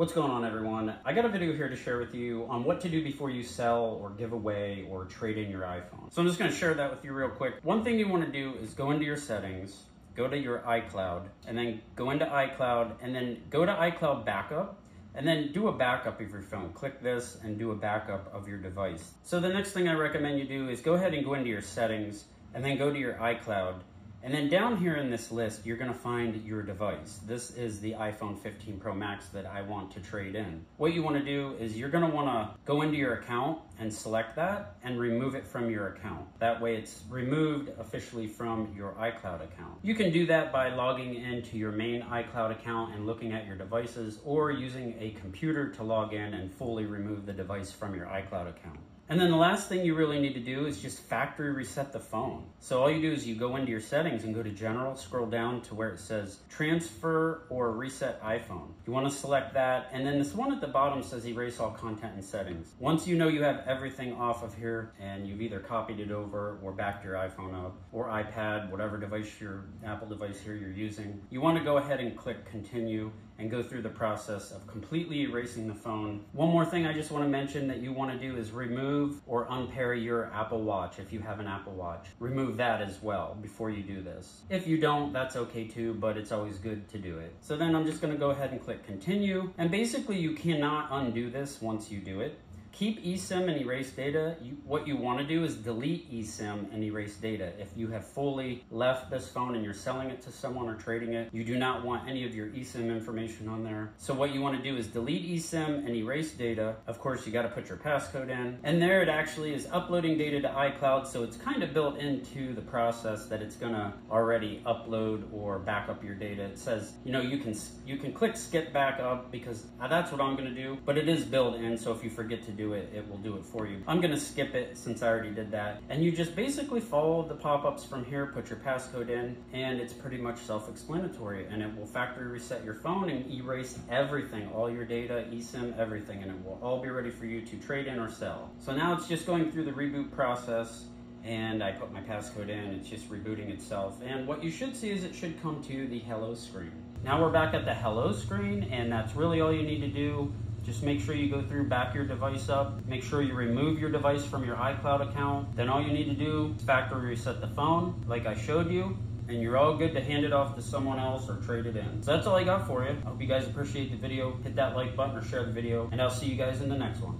What's going on everyone? I got a video here to share with you on what to do before you sell or give away or trade in your iPhone. So I'm just gonna share that with you real quick. One thing you wanna do is go into your settings, go to your iCloud, and then go into iCloud, and then go to iCloud Backup, and then do a backup of your phone. Click this and do a backup of your device. So the next thing I recommend you do is go ahead and go into your settings, and then go to your iCloud, and then down here in this list, you're gonna find your device. This is the iPhone 15 Pro Max that I want to trade in. What you wanna do is you're gonna wanna go into your account and select that and remove it from your account. That way it's removed officially from your iCloud account. You can do that by logging into your main iCloud account and looking at your devices or using a computer to log in and fully remove the device from your iCloud account. And then the last thing you really need to do is just factory reset the phone. So all you do is you go into your settings and go to general, scroll down to where it says transfer or reset iPhone. You wanna select that. And then this one at the bottom says erase all content and settings. Once you know you have everything off of here and you've either copied it over or backed your iPhone up or iPad, whatever device your Apple device here you're using, you wanna go ahead and click continue and go through the process of completely erasing the phone. One more thing I just wanna mention that you wanna do is remove or unpair your Apple Watch if you have an Apple Watch. Remove that as well before you do this. If you don't, that's okay too, but it's always good to do it. So then I'm just gonna go ahead and click continue. And basically you cannot undo this once you do it. Keep eSIM and erase data. You, what you want to do is delete eSIM and erase data. If you have fully left this phone and you're selling it to someone or trading it, you do not want any of your eSIM information on there. So what you want to do is delete eSIM and erase data. Of course, you got to put your passcode in. And there it actually is uploading data to iCloud. So it's kind of built into the process that it's going to already upload or back up your data. It says, you know, you can you can click skip backup because uh, that's what I'm going to do, but it is built in. So if you forget to do do it, it will do it for you. I'm gonna skip it since I already did that. And you just basically follow the pop-ups from here, put your passcode in, and it's pretty much self-explanatory. And it will factory reset your phone and erase everything, all your data, eSIM, everything, and it will all be ready for you to trade in or sell. So now it's just going through the reboot process and I put my passcode in, it's just rebooting itself. And what you should see is it should come to the hello screen. Now we're back at the hello screen and that's really all you need to do. Just make sure you go through, back your device up, make sure you remove your device from your iCloud account. Then all you need to do is factory reset the phone like I showed you and you're all good to hand it off to someone else or trade it in. So that's all I got for you. I hope you guys appreciate the video. Hit that like button or share the video and I'll see you guys in the next one.